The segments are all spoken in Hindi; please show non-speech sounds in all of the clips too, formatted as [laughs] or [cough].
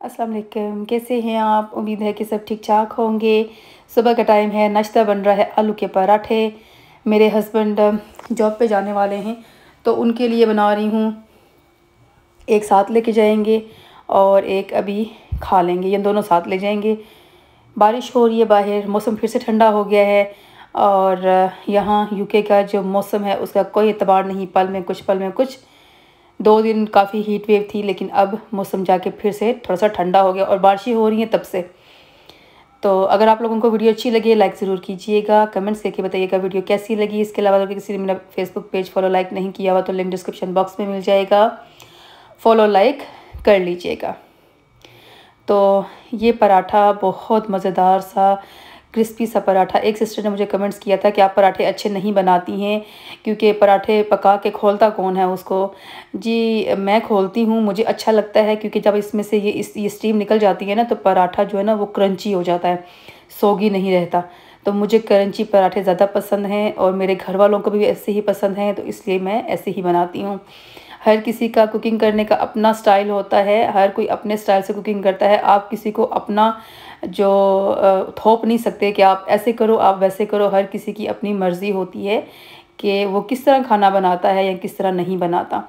अस्सलाम वालेकुम कैसे हैं आप? उम्मीद है कि सब ठीक ठाक होंगे। सुबह का टाइम है, नाश्ता बन रहा है आलू के पराठे। मेरे हस्बैंड जॉब पे जाने वाले हैं तो उनके लिए बना रही हूँ। एक साथ लेके जाएँगे और एक अभी खा लेंगे। ये दोनों साथ ले जाएँगे। बारिश हो रही है बाहर, मौसम फिर से ठंडा हो गया है और यहाँ यूके का जो मौसम है, उसका कोई एतबार नहीं, पल में कुछ, पल में कुछ। दो दिन काफ़ी हीट वेव थी, लेकिन अब मौसम जाके फिर से थोड़ा सा ठंडा हो गया और बारिशें हो रही हैं तब से। तो अगर आप लोगों को वीडियो अच्छी लगी लाइक ज़रूर कीजिएगा। कमेंट्स करके बताइएगा वीडियो कैसी लगी। इसके अलावा अगर किसी ने मेरा फेसबुक पेज फॉलो लाइक नहीं किया हुआ तो लिंक डिस्क्रिप्शन बॉक्स में मिल जाएगा। फॉलो लाइक कर लीजिएगा। तो ये पराठा बहुत मज़ेदार सा क्रिस्पी सा पराठा। एक सिस्टर ने मुझे कमेंट्स किया था कि आप पराठे अच्छे नहीं बनाती हैं, क्योंकि पराठे पका के खोलता कौन है उसको? जी, मैं खोलती हूँ, मुझे अच्छा लगता है, क्योंकि जब इसमें से ये इस, ये स्टीम निकल जाती है ना तो पराठा जो है ना, वो क्रंची हो जाता है सोगी नहीं रहता। तो मुझे क्रंची पराठे ज़्यादा पसंद हैं और मेरे घर वालों को भी ऐसे ही पसंद हैं तो इसलिए मैं ऐसे ही बनाती हूँ। हर किसी का कुकिंग करने का अपना स्टाइल होता है, हर कोई अपने स्टाइल से कुकिंग करता है, आप किसी को अपना जो थोप नहीं सकते कि आप ऐसे करो, आप वैसे करो, हर किसी की अपनी मर्ज़ी होती है कि वो किस तरह खाना बनाता है या किस तरह नहीं बनाता।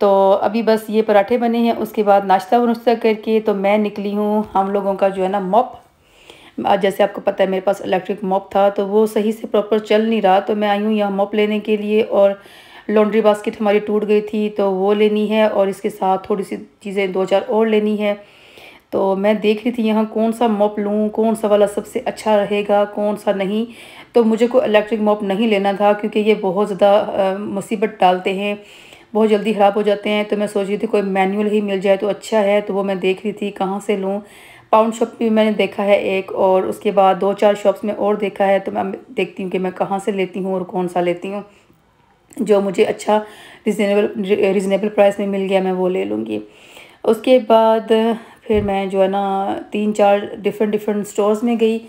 तो अभी बस ये पराठे बने हैं, उसके बाद नाश्ता वनुश्ता करके तो मैं निकली हूँ, हम लोगों का जो है ना मॉप। जैसे आपको पता है मेरे पास इलेक्ट्रिक मॉप था तो वो सही से प्रॉपर चल नहीं रहा तो मैं आई हूँ यहाँ मॉप लेने के लिए और लॉन्ड्री बास्केट हमारी टूट गई थी तो वो लेनी है और इसके साथ थोड़ी सी चीज़ें दो चार और लेनी है। तो मैं देख रही थी यहाँ कौन सा मॉप लूँ, कौन सा वाला सबसे अच्छा रहेगा, कौन सा नहीं। तो मुझे कोई इलेक्ट्रिक मॉप नहीं लेना था क्योंकि ये बहुत ज़्यादा मुसीबत डालते हैं, बहुत जल्दी ख़राब हो जाते हैं। तो मैं सोच रही थी कोई मैनुअल ही मिल जाए तो अच्छा है। तो वो मैं देख रही थी कहाँ से लूँ। पाउंड शॉप भी मैंने देखा है एक और उसके बाद दो चार शॉप्स में और देखा है। तो मैं देखती हूँ कि मैं कहाँ से लेती हूँ और कौन सा लेती हूँ। जो मुझे अच्छा रिजनेबल रिजनेबल प्राइस में मिल गया मैं वो ले लूँगी। उसके बाद फिर मैं जो है ना तीन चार डिफरेंट डिफरेंट स्टोर्स में गई।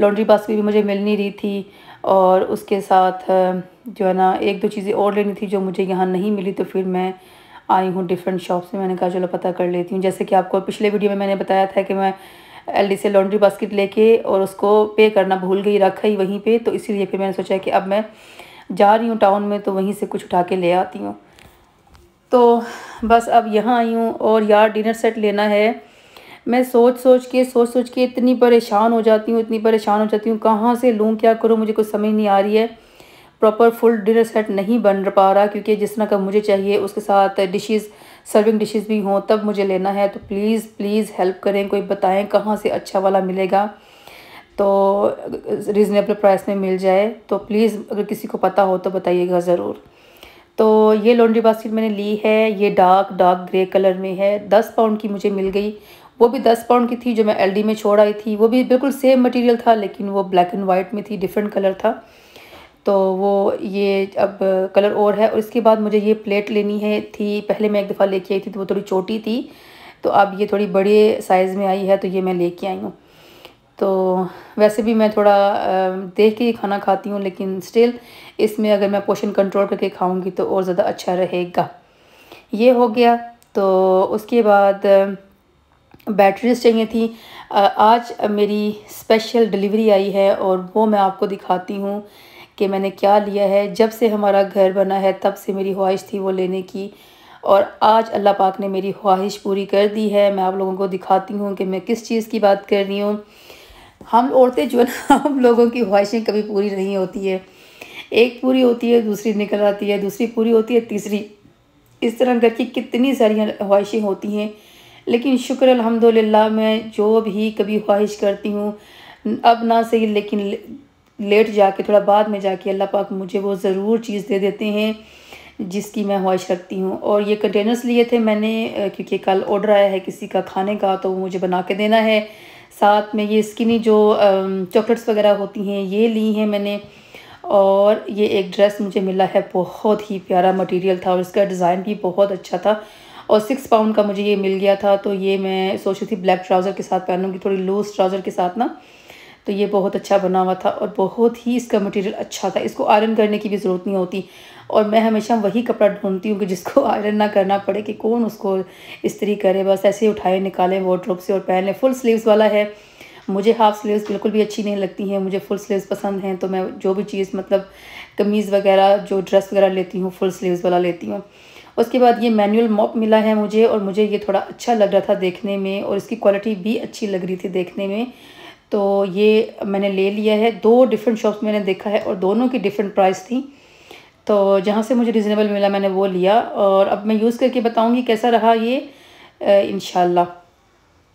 लॉन्ड्री बास्केट भी मुझे मिल नहीं रही थी और उसके साथ जो है ना एक दो चीज़ें और लेनी थी जो मुझे यहाँ नहीं मिली तो फिर मैं आई हूँ डिफरेंट शॉप से मैंने कहा, चलो पता कर लेती हूँ। जैसे कि आपको पिछले वीडियो में मैंने बताया था कि मैं एल से लॉन्ड्री बास्केट लेके और उसको पे करना भूल गई, रखा ही वहीं पे। तो इसीलिए फिर मैंने सोचा कि अब मैं जा रही हूँ टाउन में तो वहीं से कुछ उठा के ले आती हूँ। तो बस अब यहाँ आई हूँ और यार डिनर सेट लेना है। मैं सोच सोच के, सोच सोच के इतनी परेशान हो जाती हूँ, इतनी परेशान हो जाती हूँ। कहाँ से लूँ, क्या करूँ, मुझे कुछ समझ नहीं आ रही है। प्रॉपर फुल डिनर सेट नहीं बन पा रहा, क्योंकि जिस तरह का मुझे चाहिए, उसके साथ डिशेज़ सर्विंग डिशेज़ भी हों, तब मुझे लेना है। तो प्लीज़ प्लीज़ हेल्प करें, कोई बताएँ कहाँ से अच्छा वाला मिलेगा। तो रिजनेबल प्राइस में मिल जाए तो प्लीज़ अगर किसी को पता हो तो बताइएगा ज़रूर। तो ये लॉन्ड्री बास्केट मैंने ली है, ये डार्क डार्क ग्रे कलर में है। दस पाउंड की मुझे मिल गई। वो भी दस पाउंड की थी जो मैं एलडी में छोड़ आई थी। वो भी बिल्कुल सेम मटेरियल था, लेकिन वो ब्लैक एंड वाइट में थी डिफरेंट कलर था। तो वो ये अब कलर और है और इसके बाद मुझे ये प्लेट लेनी है, थी, पहले मैं एक दफ़ा लेके आई थी तो वो थोड़ी छोटी थी। तो अब ये थोड़ी बड़े साइज़ में आई है तो ये मैं लेके आई हूँ। तो वैसे भी मैं थोड़ा देख के ही खाना खाती हूँ, लेकिन स्टिल इसमें अगर मैं पोषण कंट्रोल करके खाऊँगी तो और ज़्यादा अच्छा रहेगा। ये हो गया। तो उसके बाद बैटरीज चाहिए थी। आज मेरी स्पेशल डिलीवरी आई है और वो मैं आपको दिखाती हूँ कि मैंने क्या लिया है। जब से हमारा घर बना है, तब से मेरी ख्वाहिश थी वो लेने की। और आज अल्लाह पाक ने मेरी ख्वाहिश पूरी कर दी है। मैं आप लोगों को दिखाती हूँ कि मैं किस चीज़ की बात कर रही हूँ। हम औरतें जो है ना, [laughs] हम लोगों की ख्वाहिशें कभी पूरी नहीं होती है। एक पूरी होती है, दूसरी निकल आती है, दूसरी पूरी होती है, तीसरी। इस तरह करके कितनी सारी ख्वाहिशें होती हैं। लेकिन शुक्र अल्हम्दुलिल्लाह, मैं जो भी कभी ख्वाहिश करती हूँ, अब ना सही, लेकिन लेट जाके, थोड़ा बाद में जाके अल्लाह पाक मुझे वो ज़रूर चीज़ दे देते हैं, जिसकी मैं ख्वाहिश रखती हूँ। और ये कंटेनर्स लिए थे मैंने क्योंकि कल ऑर्डर आया है किसी का खाने का तो वो मुझे बना के देना है। साथ में ये स्किनी जो चॉकलेट्स वगैरह होती हैं, ये ली हैं मैंने। और ये एक ड्रेस मुझे मिला है, बहुत ही प्यारा मटेरियल था, और इसका डिज़ाइन भी बहुत अच्छा था। और सिक्स पाउंड का मुझे ये मिल गया था तो ये मैं सोच रही थी ब्लैक ट्राउज़र के साथ पहनूँगी, थोड़ी लूज़ ट्राउज़र के साथ ना। तो ये बहुत अच्छा बना हुआ था और बहुत ही इसका मटेरियल अच्छा था। इसको आयरन करने की भी ज़रूरत नहीं होती। और मैं हमेशा वही कपड़ा ढूंढती हूँ कि जिसको [laughs] आयरन ना करना पड़े कि कौन उसको इस्त्री करे। बस ऐसे ही उठाए, निकालें वार्ड्रोब से और पहन फुल स्लीव्स वाला है। मुझे हाफ़ स्लीव्स बिल्कुल भी अच्छी नहीं लगती हैं। मुझे फुल स्लीव्स पसंद हैं तो मैं जो भी चीज़ मतलब कमीज़ वगैरह, जो ड्रेस वगैरह लेती हूँ फुल स्लीव्स वाला लेती हूँ। उसके बाद ये मैनुअल मॉप मिला है मुझे और मुझे ये थोड़ा अच्छा लग रहा था देखने में और इसकी क्वालिटी भी अच्छी लग रही थी देखने में। तो ये मैंने ले लिया है। दो डिफरेंट शॉप्स मैंने देखा है और दोनों की डिफरेंट प्राइस थी। तो जहाँ से मुझे रिजनेबल मिला मैंने वो लिया और अब मैं यूज़ करके बताऊँगी कैसा रहा ये इन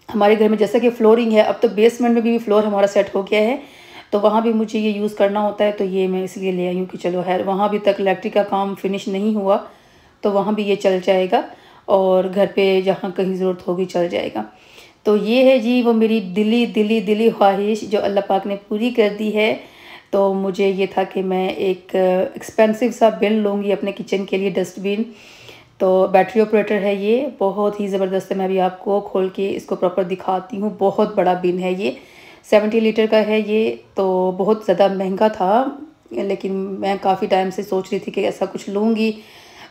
हमारे घर में जैसा कि फ्लोरिंग है, अब तो बेसमेंट में भी फ्लोर हमारा सेट हो गया है। तो वहाँ भी मुझे ये यूज़ करना होता है तो ये मैं इसलिए ले आई हूँ कि चलो है वहाँ अभी तक इलेक्ट्रिक का काम फिनिश नहीं हुआ। तो वहाँ भी ये चल जाएगा और घर पे जहाँ कहीं ज़रूरत होगी चल जाएगा। तो ये है जी वो मेरी दिली दिली दिली ख्वाहिश जो अल्लाह पाक ने पूरी कर दी है। तो मुझे ये था कि मैं एक एक्सपेंसिव सा बिन लूँगी अपने किचन के लिए डस्टबिन। तो बैटरी ऑपरेटर है ये, बहुत ही ज़बरदस्त है, मैं अभी आपको खोल के इसको प्रॉपर दिखाती हूँ। बहुत बड़ा बिन है ये, सेवेंटी लीटर का है ये तो बहुत ज़्यादा महँगा था, लेकिन मैं काफ़ी टाइम से सोच रही थी कि ऐसा कुछ लूँगी।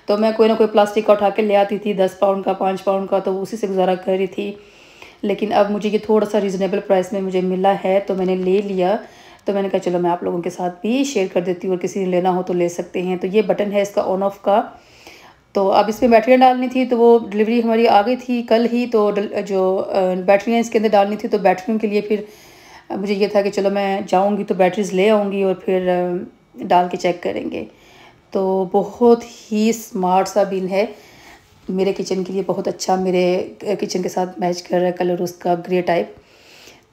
तो मैं कोई ना कोई प्लास्टिक का उठा के ले आती थी, दस पाउंड का, पाँच पाउंड का तो उसी से गुजारा कर रही थी। लेकिन अब मुझे ये थोड़ा सा रिजनेबल प्राइस में मुझे मिला है तो मैंने ले लिया। तो मैंने कहा, चलो मैं आप लोगों के साथ भी शेयर कर देती हूँ, और किसी ने लेना हो तो ले सकते हैं। तो ये बटन है इसका ऑन ऑफ़ का। तो अब इसमें बैटरियाँ डालनी थी तो वो डिलीवरी हमारी आ गई थी कल ही तो जो बैटरियाँ इसके अंदर डालनी थी तो बैटरियों के लिए फिर मुझे ये था कि चलो मैं जाऊँगी तो बैटरीज ले आऊँगी और फिर डाल के चेक करेंगे। तो बहुत ही स्मार्ट सा बिन है। मेरे किचन के लिए बहुत अच्छा मेरे किचन के साथ मैच कर रहा है कलर उसका ग्रे टाइप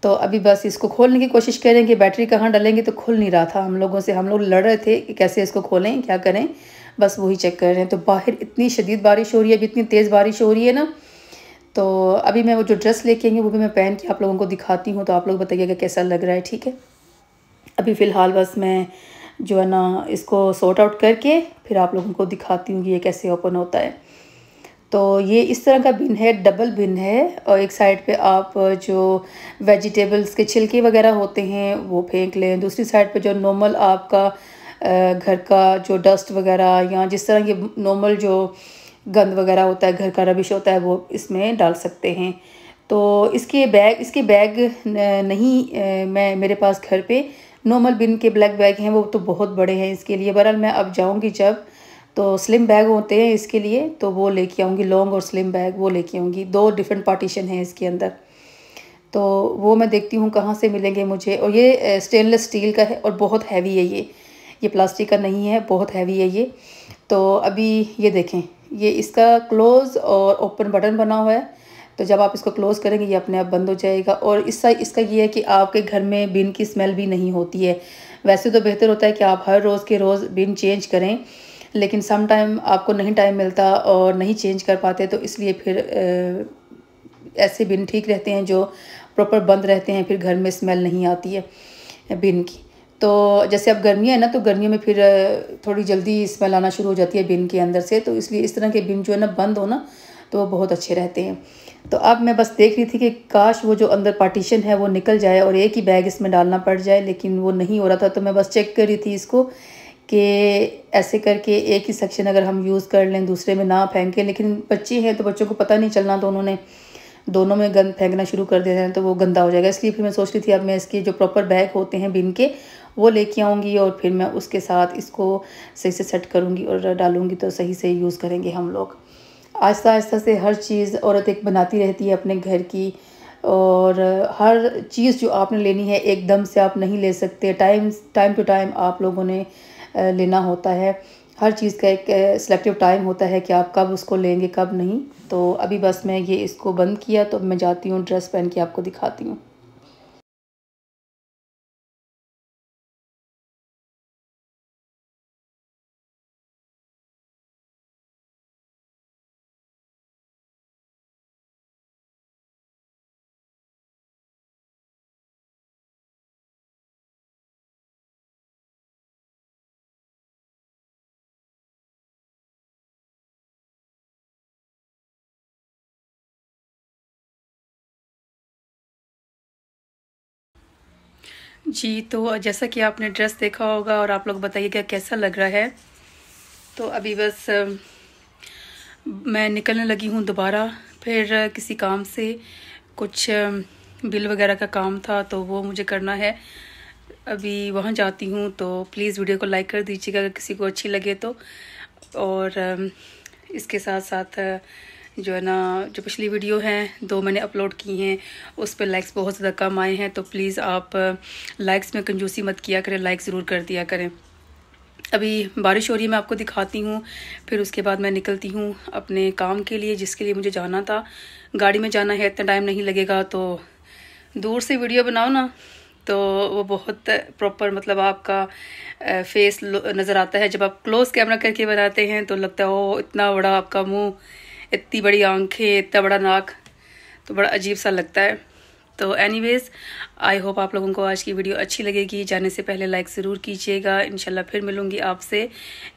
तो अभी बस इसको खोलने की कोशिश करेंगे। बैटरी कहाँ डालेंगे तो खुल नहीं रहा था। हम लोगों से, हम लोग लड़ रहे थे कि कैसे इसको खोलें, क्या करें। बस वही चेक कर रहे हैं। तो बाहर इतनी शदीद बारिश हो रही है, अभी इतनी तेज़ बारिश हो रही है ना। तो अभी मैं वो जो ड्रेस लेके आएँगे, वो भी मैं पहन के आप लोगों को दिखाती हूँ। तो आप लोग बताइएगा कैसा लग रहा है, ठीक है? अभी फ़िलहाल बस मैं जो है ना, इसको सॉर्ट आउट करके फिर आप लोगों को दिखाती हूँ कि ये कैसे ओपन होता है। तो ये इस तरह का बिन है डबल बिन है और एक साइड पे आप जो वेजिटेबल्स के छिलके वगैरह होते हैं, वो फेंक लें। दूसरी साइड पे जो नॉर्मल आपका घर का जो डस्ट वगैरह या जिस तरह ये नॉर्मल जो गंद वगैरह होता है, घर का रबिश होता है, वो इसमें डाल सकते हैं। तो इसके बैग इसके बैग नहीं मैं, मेरे पास घर पे नॉर्मल बिन के ब्लैक बैग हैं, वो तो बहुत बड़े हैं इसके लिए। बहरहाल मैं अब जाऊँगी जब तो स्लिम बैग होते हैं इसके लिए तो वो लेके आऊँगी लॉन्ग और स्लिम बैग वो लेके आऊँगी। दो डिफरेंट पार्टीशन हैं इसके अंदर। तो वो मैं देखती हूँ कहाँ से मिलेंगे मुझे। और ये स्टेनलेस स्टील का है और बहुत हैवी है ये। ये प्लास्टिक का नहीं है, बहुत हैवी है ये। तो अभी ये देखें, ये इसका क्लोज़ और ओपन बटन बना हुआ है। तो जब आप इसको क्लोज़ करेंगे, ये अपने आप बंद हो जाएगा। और इसका इसका ये है कि आपके घर में बिन की स्मेल भी नहीं होती है। वैसे तो बेहतर होता है कि आप हर रोज़ के रोज़ बिन चेंज करें, लेकिन सम टाइम आपको नहीं टाइम मिलता और नहीं चेंज कर पाते तो इसलिए फिर ऐसे बिन ठीक रहते हैं जो प्रॉपर बंद रहते हैं, फिर घर में स्मेल नहीं आती है, बिन की। तो जैसे अब गर्मियाँ है ना तो गर्मियों में फिर थोड़ी जल्दी स्मेल आना शुरू हो जाती है बिन के अंदर से तो इसलिए इस तरह के बिन जो है ना, बंद हो ना तो वो बहुत अच्छे रहते हैं। तो अब मैं बस देख रही थी कि काश वो जो अंदर पार्टीशन है वो निकल जाए और एक ही बैग इसमें डालना पड़ जाए, लेकिन वो नहीं हो रहा था तो मैं बस चेक कर रही थी इसको कि ऐसे करके एक ही सेक्शन अगर हम यूज़ कर लें, दूसरे में ना फेंकें, लेकिन बच्चे हैं तो बच्चों को पता नहीं चलना तो उन्होंने दोनों में गंद फेंकना शुरू कर देना है तो वो गंदा हो जाएगा। इसलिए फिर मैं सोच रही थी, अब मैं इसके जो प्रॉपर बैग होते हैं बिन के, वो लेके आऊँगी और फिर मैं उसके साथ इसको सही से सेट करूँगी और डालूँगी तो सही से यूज़ करेंगे हम लोग। आहिस्ता आहिस्ता से हर चीज़ औरत एक बनाती रहती है अपने घर की और हर चीज़ जो आपने लेनी है एकदम से आप नहीं ले सकते। टाइम टाइम टू टाइम आप लोगों ने लेना होता है। हर चीज़ का एक सिलेक्टिव टाइम होता है कि आप कब उसको लेंगे, कब नहीं। तो अभी बस मैं ये इसको बंद किया तो मैं जाती हूँ ड्रेस पहन के आपको दिखाती हूँ। जी तो जैसा कि आपने ड्रेस देखा होगा और आप लोग बताइएगा कैसा लग रहा है। तो अभी बस मैं निकलने लगी हूँ दोबारा। फिर किसी काम से कुछ बिल वगैरह का काम था तो वो मुझे करना है। अभी वहाँ जाती हूँ तो प्लीज़ वीडियो को लाइक कर दीजिएगा अगर किसी को अच्छी लगे तो। और इसके साथ साथ जो है ना, जो पिछली वीडियो हैं, दो मैंने अपलोड की हैं, उस पर लाइक्स बहुत ज़्यादा कम आए हैं तो प्लीज़ आप लाइक्स में कंजूसी मत किया करें लाइक ज़रूर कर दिया करें। अभी बारिश हो रही है, मैं आपको दिखाती हूँ, फिर उसके बाद मैं निकलती हूँ अपने काम के लिए, जिसके लिए मुझे जाना था। गाड़ी में जाना है, इतना टाइम नहीं लगेगा तो दूर से वीडियो बनाओ ना तो वो बहुत प्रॉपर मतलब आपका फेस नज़र आता है। जब आप क्लोज कैमरा करके बनाते हैं तो लगता है ओ इतना बड़ा आपका मुँह इतनी बड़ी आँखें, इतना बड़ा नाक तो बड़ा अजीब सा लगता है। तो एनीवेज आई होप आप लोगों को आज की वीडियो अच्छी लगेगी। जाने से पहले लाइक ज़रूर कीजिएगा। इनशाला फिर मिलूँगी आपसे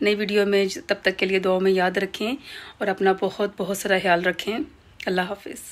नई वीडियो में। तब तक के लिए दुआ में याद रखें और अपना बहुत बहुत सारा ख्याल रखें। अल्लाह हाफिज़।